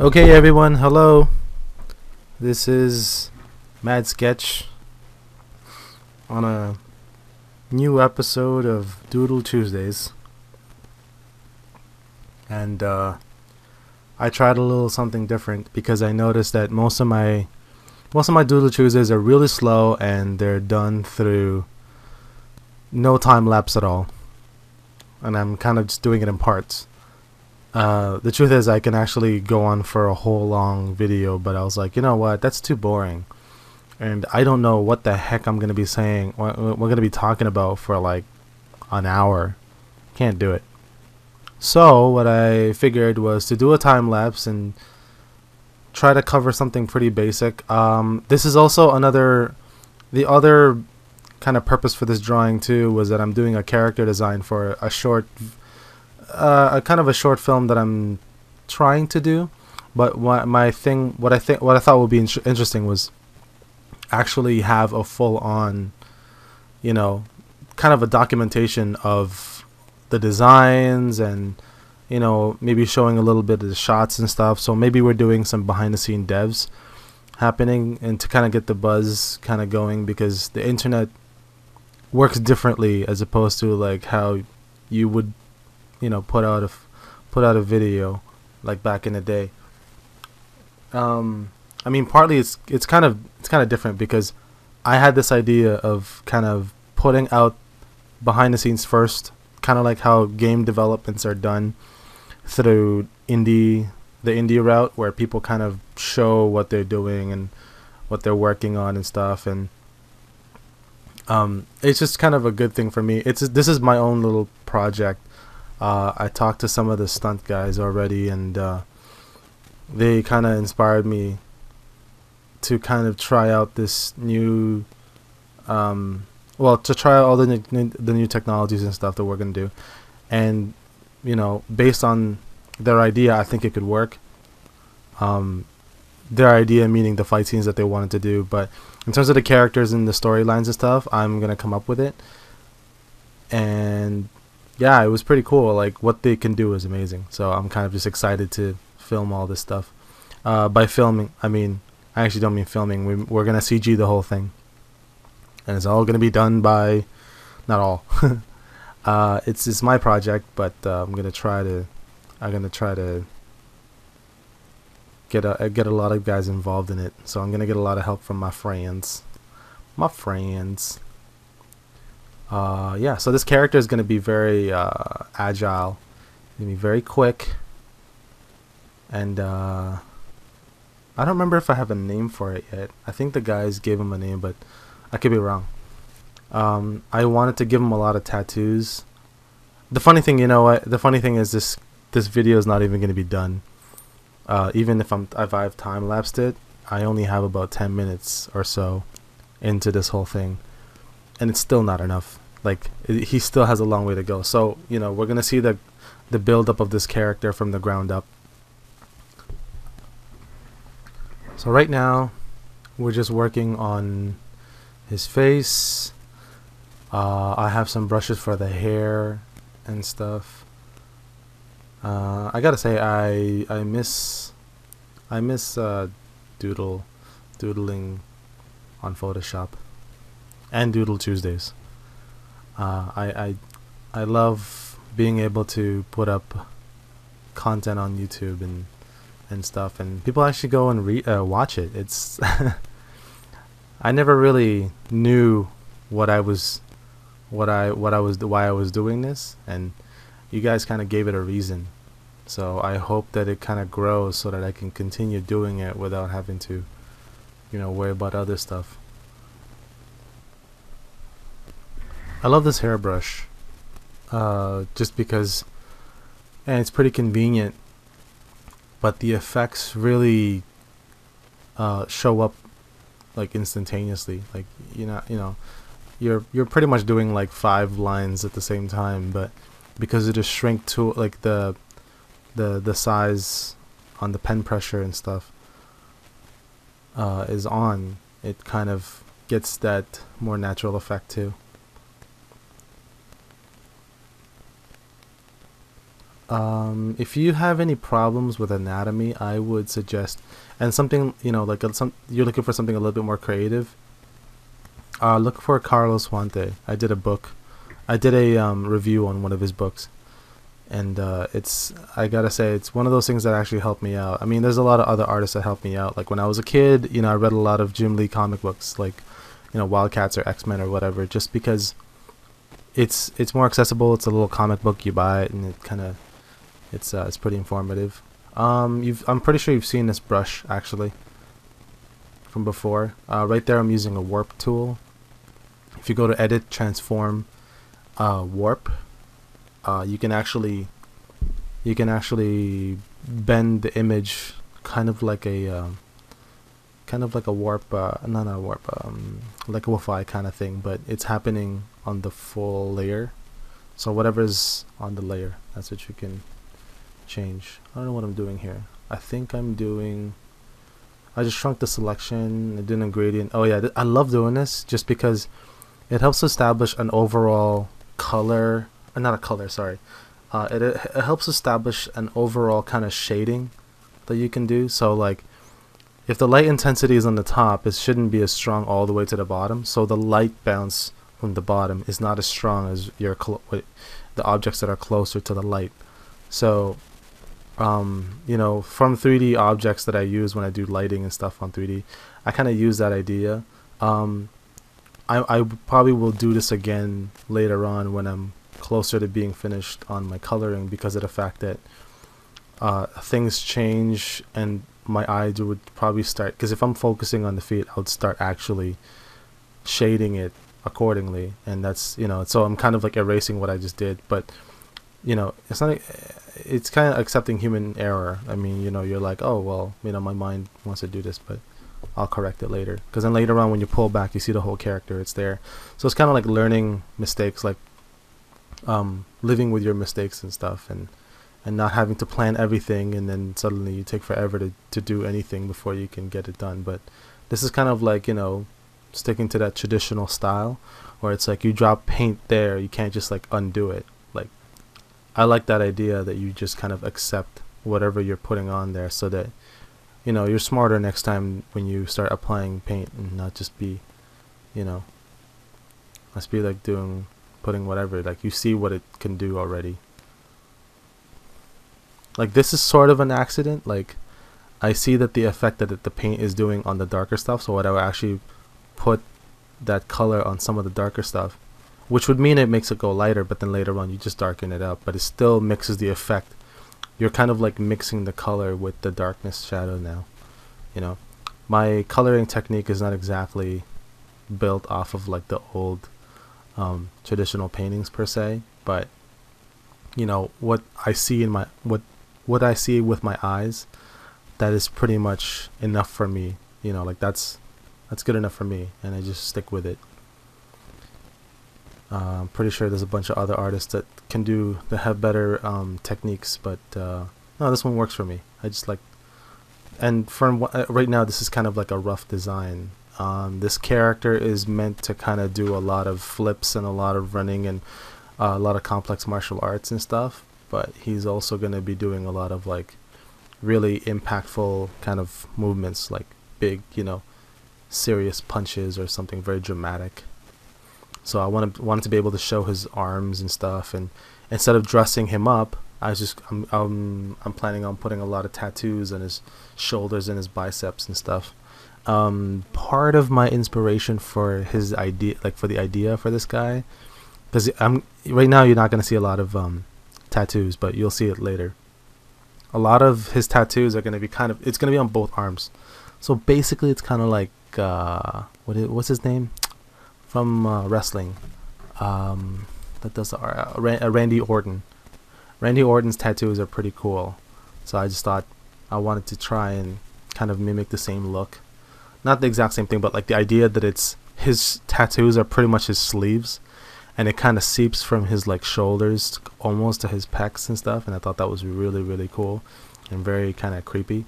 Okay, everyone, hello. This is Madd Sketch on a new episode of Doodle Tuesdays. And uh, I tried a little something different because I noticed that most of my most of my Doodle Tuesdays are really slow and they're done through no time lapse at all. And I'm kind of just doing it in parts. Uh, the truth is, I can actually go on for a whole long video, but I was like, you know what? That's too boring. And I don't know what the heck I'm going to be saying, we're going to be talking about for like an hour. Can't do it. So, what I figured was to do a time lapse and try to cover something pretty basic. Um, this is also another, the other kind of purpose for this drawing too was that I'm doing a character design for a short uh, a kind of a short film that I'm trying to do, but what my thing, what I think, what I thought would be in- interesting was actually have a full on, you know, kind of a documentation of the designs and you know maybe showing a little bit of the shots and stuff. So maybe we're doing some behind the scene devs happening and to kind of get the buzz kind of going because the internet works differently as opposed to like how you would you know put out a put out a video like back in the day. Um, I mean, partly it's it's kind of it's kind of different because I had this idea of kind of putting out behind the scenes first, kind of like how game developments are done through indie the indie route where people kind of show what they're doing and what they're working on and stuff and um, it's just kind of a good thing for me. It's this is my own little project uh, I talked to some of the stunt guys already, and uh, they kind of inspired me to kind of try out this new, um, well, to try out all the new, the new technologies and stuff that we're gonna do, and you know, based on their idea, I think it could work. Um, their idea meaning the fight scenes that they wanted to do, but in terms of the characters and the storylines and stuff, I'm gonna come up with it, and yeah, it was pretty cool. Like what they can do is amazing. So I'm kind of just excited to film all this stuff. Uh, by filming, I mean I actually don't mean filming. We, we're gonna CG the whole thing, and it's all gonna be done by, not all. uh, it's it's my project, but uh, I'm gonna try to, I'm gonna try to get a get a lot of guys involved in it. So I'm gonna get a lot of help from my friends, my friends uh, yeah, so this character is going to be very uh, agile, going to be very quick, and uh, I don't remember if I have a name for it yet. I think the guys gave him a name, but I could be wrong. Um, I wanted to give him a lot of tattoos. The funny thing, you know what? The funny thing is this this video is not even going to be done. Uh, even if I'm if I've time lapsed it, I only have about 10 minutes or so into this whole thing and it's still not enough. Like he still has a long way to go. So you know we're gonna see the the build up of this character from the ground up. So right now, we're just working on his face. Uh, I have some brushes for the hair and stuff. Uh, I gotta say I I miss I miss uh, doodle doodling on Photoshop and Doodle Tuesdays. Uh, I, I I love being able to put up content on YouTube and and stuff, and people actually go and re- uh, watch it. It's I never really knew what I was what I what I was why I was doing this, and you guys kind of gave it a reason. So I hope that it kind of grows so that I can continue doing it without having to, you know, worry about other stuff. I love this hairbrush. Uh, just because, and it's pretty convenient. But the effects really uh, show up like instantaneously. Like you know, you know, you're you're pretty much doing like five lines at the same time, but because it is shrink to like the the the size on the pen pressure and stuff uh, is on, it kind of gets that more natural effect too. Um, if you have any problems with anatomy, I would suggest, and something you know, like a, some you're looking for something a little bit more creative. Uh, look for Carlos Huante. I did a book, I did a um, review on one of his books, and uh, it's I gotta say it's one of those things that actually helped me out. I mean, there's a lot of other artists that helped me out. Like when I was a kid, you know, I read a lot of Jim Lee comic books, like you know, Wildcats or X Men or whatever, just because it's it's more accessible. It's a little comic book you buy it, and it kind of it's uh, it's pretty informative. Um, you've I'm pretty sure you've seen this brush actually from before. Uh, right there, I'm using a warp tool. If you go to Edit, Transform, uh, Warp, uh, you can actually you can actually bend the image kind of like a um, kind of like a warp, uh, not a warp, um, like a Wi-Fi kind of thing, but it's happening on the full layer. So whatever's on the layer, that's what you can change. I don't know what I'm doing here. I think I'm doing. I just shrunk the selection. I did a gradient. Oh yeah, I love doing this just because it helps establish an overall color. Uh, not a color, sorry. Uh, it, it helps establish an overall kind of shading that you can do. So like if the light intensity is on the top, it shouldn't be as strong all the way to the bottom. So the light bounce from the bottom is not as strong as your the objects that are closer to the light. So, um, you know, from 3D objects that I use when I do lighting and stuff on 3D, I kind of use that idea. Um, I, I probably will do this again later on when I'm closer to being finished on my coloring because of the fact that uh, things change and my eyes would probably start because if I'm focusing on the feet, I would start actually shading it accordingly, and that's you know. So I'm kind of like erasing what I just did, but you know, it's not. It's kind of accepting human error. I mean, you know, you're like, oh well, you know, my mind wants to do this, but I'll correct it later. Because then later on, when you pull back, you see the whole character. It's there. So it's kind of like learning mistakes, like um, living with your mistakes and stuff, and and not having to plan everything and then suddenly you take forever to, to do anything before you can get it done but this is kind of like you know sticking to that traditional style where it's like you drop paint there you can't just like undo it i like that idea that you just kind of accept whatever you're putting on there so that you know you're smarter next time when you start applying paint and not just be you know must be like doing putting whatever like you see what it can do already like this is sort of an accident. Like I see that the effect that the paint is doing on the darker stuff. So what I would actually put that color on some of the darker stuff, which would mean it makes it go lighter, but then later on you just darken it up, but it still mixes the effect. You're kind of like mixing the color with the darkness shadow now. You know, my coloring technique is not exactly built off of like the old um, traditional paintings per se, but you know what I see in my what what I see with my eyes, that is pretty much enough for me. You know, like that's that's good enough for me, and I just stick with it. I'm pretty sure there's a bunch of other artists that can do that have better um, techniques, but uh, no, this one works for me. I just like, and from uh, right now, this is kind of like a rough design. Um, this character is meant to kind of do a lot of flips and a lot of running and uh, a lot of complex martial arts and stuff but he's also going to be doing a lot of like really impactful kind of movements like big you know serious punches or something very dramatic so i wanted wanted to be able to show his arms and stuff and instead of dressing him up i was just i'm i'm, I'm planning on putting a lot of tattoos on his shoulders and his biceps and stuff um, part of my inspiration for his idea like for the idea for this guy because i'm right now you're not going to see a lot of um, tattoos, but you'll see it later. A lot of his tattoos are going to be kind of, it's to be on both arms. So basically, it's kind of like, uh, what is, what's his name? From uh, wrestling. Um, that does uh, uh, Randy Orton. Randy Orton's tattoos are pretty cool. So I just thought I wanted to try and kind of mimic the same look. Not the exact same thing, but like the idea that it's his tattoos are pretty much his sleeves and it kind of seeps from his like shoulders almost to his pecs and stuff and i thought that was really really cool and very kind of creepy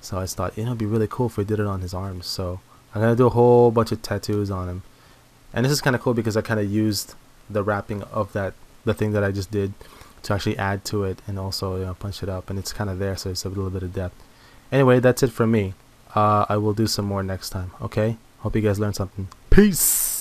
so i just thought you know it'd be really cool if we did it on his arms so i'm gonna do a whole bunch of tattoos on him and this is kind of cool because i kind of used the wrapping of that the thing that i just did to actually add to it and also you know, punch it up and it's kind of there so it's a little bit of depth. Anyway that's it from me. Uh, I will do some more next time okay? Hope you guys learned something. Peace